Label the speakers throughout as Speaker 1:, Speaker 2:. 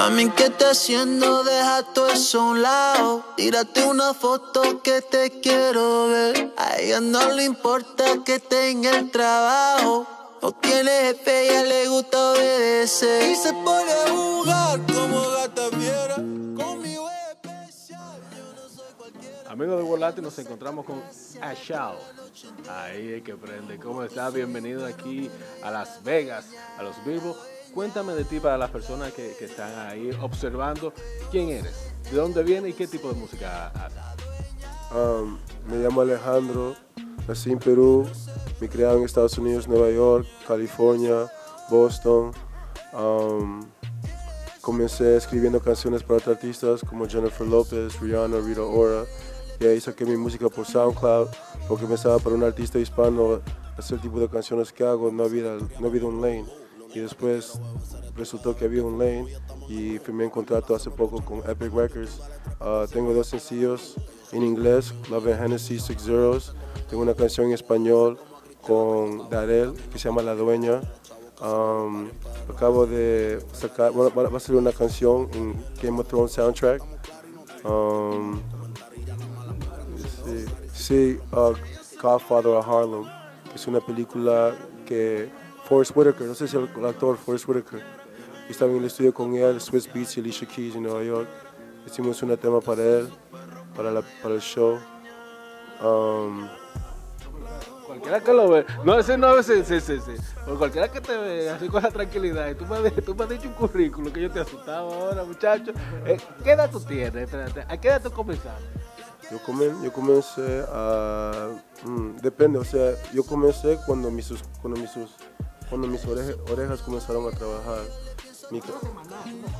Speaker 1: Mami, ¿qué estás haciendo? Deja todo eso a un lado. Tírate una foto que te quiero ver. A ella no le importa que tenga el trabajo. No tiene jefe, ella le gusta obedecer. Y se pone a jugar como gata fiera. Conmigo es especial, yo no soy cualquiera.
Speaker 2: Amigos de Volante, nos encontramos con Ashao. Ahí hay que prende. ¿Cómo estás? Bienvenido aquí a Las Vegas, a los vivos. Cuéntame de ti para las personas que, que están ahí observando. ¿Quién eres? ¿De dónde vienes y qué tipo de música haces?
Speaker 3: Um, me llamo Alejandro, nací en Perú, me criado en Estados Unidos, Nueva York, California, Boston. Um, comencé escribiendo canciones para otros artistas como Jennifer Lopez, Rihanna, Rita Ora. Y ahí saqué mi música por SoundCloud porque pensaba para un artista hispano hacer el tipo de canciones que hago no había, no había un lane. Y después resultó que había un lane y firmé un contrato hace poco con Epic Records. Ah, tengo dos sencillos en inglés, Love and Hennessy, Six Zeros. Tengo una canción en español con Darel que se llama La Dueña. Um, acabo de sacar, bueno, va a salir una canción en Game of Thrones soundtrack. Um, sí, sí uh, Godfather of Harlem. Es una película que Forrest Whitaker, no sé si el, el actor Forrest Whitaker, yo estaba en el estudio con él, Swiss Beats y Alicia Keys en Nueva York. Hicimos un tema para él, para, la- para el show. Um,
Speaker 2: Cualquiera que lo ve. No, ese no, ese, sí, sí, sí. Por cualquiera que te ve así con la tranquilidad. Y tú me, has- tú me has dicho un currículum que yo te asustaba ahora, muchacho. Eh, ¿Qué edad tú tienes? Espérate, ¿A qué edad tú comenzaste?
Speaker 3: Yo, comen- yo comencé a... mm, depende, o sea, yo comencé cuando mis, cuando mis, sus- cuando mis orejas comenzaron a trabajar. Mi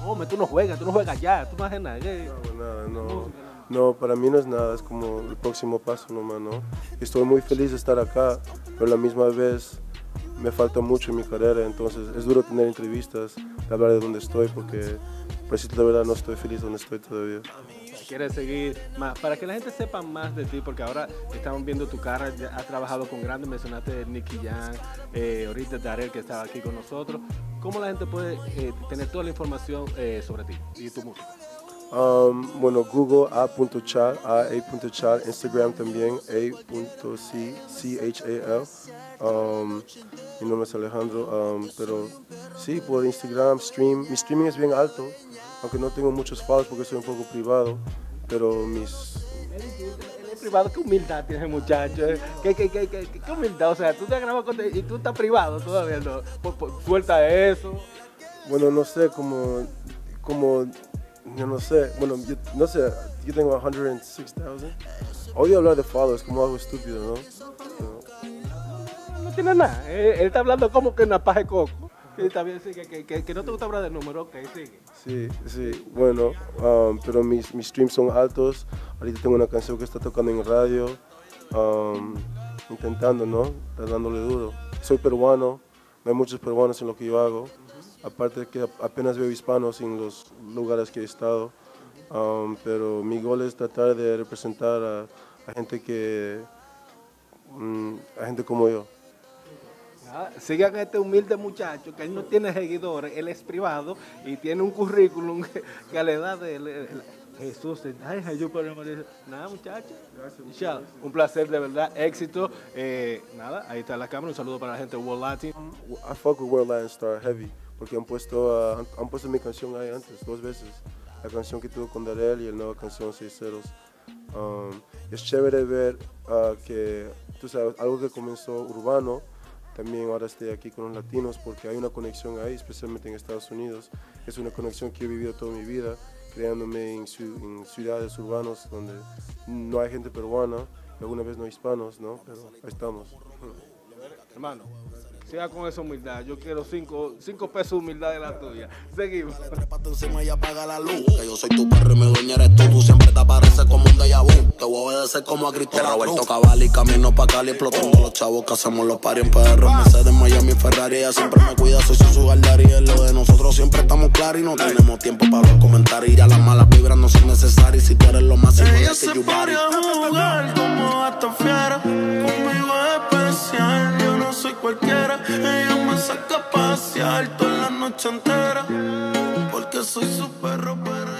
Speaker 2: Hombre, tú no juegas, tú no juegas ya, tú no haces nada.
Speaker 3: no, nada, no, no, para mí no es nada, es como el próximo paso nomás, ¿no? Estoy muy feliz de estar acá, pero a la misma vez me falta mucho en mi carrera, entonces es duro tener entrevistas, hablar de dónde estoy, porque, por decirte la verdad, no estoy feliz donde estoy todavía.
Speaker 2: Quieres seguir más, para que la gente sepa más de ti, porque ahora estamos viendo tu cara, ya has trabajado con grandes, mencionaste Nicky Jam, eh, ahorita Darel que estaba aquí con nosotros. ¿Cómo la gente puede eh, tener toda la información eh, sobre ti y tu música?
Speaker 3: Um, bueno, Google a.chal, a.chal, Instagram también a.c.chal. Um, mi nombre es Alejandro, um, pero sí, por Instagram, stream. Mi streaming es bien alto, aunque no tengo muchos followers porque soy un poco privado, pero mis...
Speaker 2: Él privado, qué humildad tiene muchacho. eh. ¿Qué, qué, qué, qué, qué humildad, o sea, tú te grabas con y tú estás privado todavía, no. Por- por- suelta eso.
Speaker 3: Bueno, no sé, como... como yo no sé, bueno, yo, no sé, yo tengo 106,000. Odio hablar de followers como algo estúpido, ¿no? Pero-
Speaker 2: No tiene nada. eh, Él está hablando como que una paja de coco. Sí, bien, sí, que, que, no te gusta hablar de número, ok, sigue.
Speaker 3: Sí, sí, bueno, um, pero mis, mis streams son altos. Ahorita tengo una canción que está tocando en radio, um, intentando, ¿no? Dándole duro. Soy peruano, no hay muchos peruanos en lo que yo hago. Aparte que apenas veo hispanos en los lugares que he estado. Um, pero mi gol es tratar de representar a, a gente que, mm, a gente como yo.
Speaker 2: Nada, Sigan a este humilde muchacho que él no tiene seguidores, él es privado y tiene un currículum que, que a la edad de él, él- Jesús, ay, Jesús, pero nada muchacho, Inshallah, un placer de verdad, éxito, Eh, nada, ahí está la cámara, un saludo para la gente de World Latin,
Speaker 3: I fuck with World Lion Star Heavy porque han puesto, ah, han, han puesto mi canción ahí antes, dos veces. La canción que tuvo con Darel y la nueva canción Seis Ceros. Um, es chévere ver ah, que, tú sabes, algo que comenzó urbano, también ahora esté aquí con los latinos porque hay una conexión ahí, especialmente en Estados Unidos. Es una conexión que he vivido toda mi vida, creándome en, en ciudades urbanas donde no hay gente peruana, alguna vez no hispanos, ¿no? Pero ahí estamos.
Speaker 2: hermano. Siga con esa humildad. Yo quiero cinco, cinco pesos de humildad de la tuya. Seguimos.
Speaker 4: Trépate encima y apaga la luz. Que yo soy tu perro y mi dueña eres tú. Tú siempre te apareces como un. Como a Cristo. Roberto Cavalli, camino pa' Cali, explotando los chavos que hacemos los paris en PR. Mercedes, Miami, Ferrari. Ella siempre me cuida, soy su guardarí. En lo de nosotros siempre estamos claros y no tenemos tiempo para los comentarios. Ya las malas vibras no son necesarias. Si tú eres lo máximo,
Speaker 1: Ella se
Speaker 4: you
Speaker 1: pone a jugar como gata fiera. Conmigo es especial, yo no soy cualquiera. Ella me saca a pasear toda la noche entera. Por
Speaker 5: que soy su perro, pero